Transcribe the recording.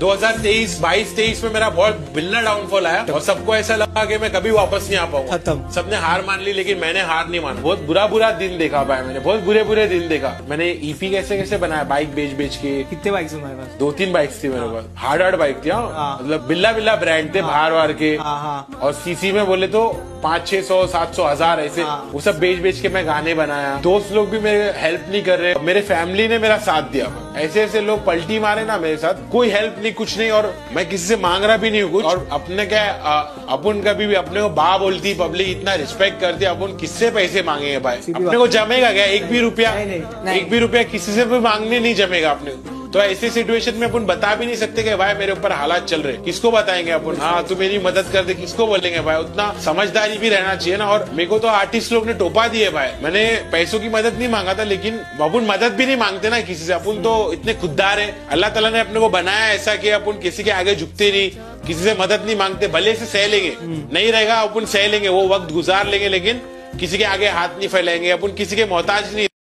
2023 22 23 में मेरा बहुत बिल्ला डाउनफॉल आया और सबको ऐसा लगा कि मैं कभी वापस नहीं आ पाऊँगा। खत्म। सबने हार मान ली लेकिन मैंने हार नहीं माना। बहुत बुरा बुरा दिन देखा पाया मैंने बहुत बुरे बुरे दिन देखा। मैंने ईपी कैसे कैसे बनाया बाइक बेच बेच के। कितने पास? दो तीन बाइक थी मेरे पास। हार्ड हार्ड बाइक थी हाँ। हाँ। मतलब बिल्ला बिल्ला ब्रांड थे बाहर वार के। हाँ, हाँ। और सीसी में बोले तो पाँच छह सौ सात सौ हज़ार ऐसे। हाँ। वो सब बेच बेच के मैं गाने बनाया। दोस्त लोग भी मेरे हेल्प नहीं कर रहे। मेरे फैमिली ने मेरा साथ दिया। ऐसे ऐसे लोग पलटी मारे ना मेरे साथ। कोई हेल्प नहीं कुछ नहीं और मैं किसी से मांग रहा भी नहीं हूँ कुछ। और अपने क्या अपुन कभी भी अपने को बा बोलती पब्लिक इतना रिस्पेक्ट करती अपन किससे पैसे मांगेंगे भाई? अपने को जमेगा क्या? एक भी रुपया। एक भी रुपया किसी से भी मांगने नहीं जमेगा अपने को। तो ऐसी सिचुएशन में अपन बता भी नहीं सकते कि भाई मेरे ऊपर हालात चल रहे किसको बताएँगे अपन? हाँ तू मेरी मदद कर दे, किसको बोलेंगे भाई? उतना समझदारी भी रहना चाहिए ना। और मेरे को तो आर्टिस्ट लोग ने टोपा दिए भाई। मैंने पैसों की मदद नहीं मांगा था, लेकिन अपन मदद भी नहीं मांगते ना किसी से। अपन तो इतने खुददार है। अल्लाह तला ने अपने को बनाया ऐसा कि अपन किसी के आगे झुकते नहीं, किसी से मदद नहीं मांगते। भले से सह लेंगे। नहीं रहेगा, अपन सह लेंगे, वो वक्त गुजार लेंगे, लेकिन किसी के आगे हाथ नहीं फैलाएँगे, अपन किसी के मोहताज नहीं